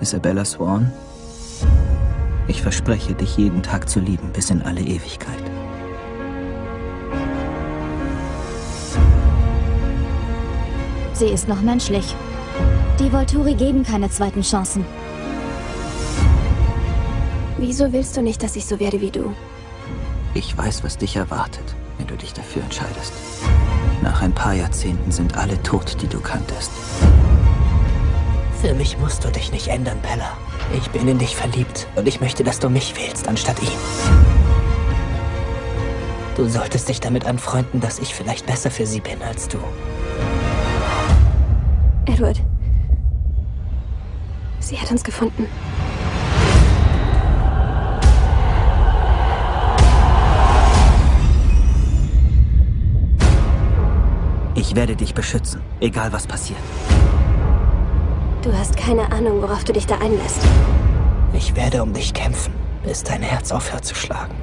Isabella Swan, ich verspreche, dich jeden Tag zu lieben bis in alle Ewigkeit. Sie ist noch menschlich. Die Volturi geben keine zweiten Chancen. Wieso willst du nicht, dass ich so werde wie du? Ich weiß, was dich erwartet, wenn du dich dafür entscheidest. Nach ein paar Jahrzehnten sind alle tot, die du kanntest. Für mich musst du dich nicht ändern, Bella. Ich bin in dich verliebt und ich möchte, dass du mich wählst anstatt ihn. Du solltest dich damit anfreunden, dass ich vielleicht besser für sie bin als du. Edward. Sie hat uns gefunden. Ich werde dich beschützen, egal was passiert. Du hast keine Ahnung, worauf du dich da einlässt. Ich werde um dich kämpfen, bis dein Herz aufhört zu schlagen.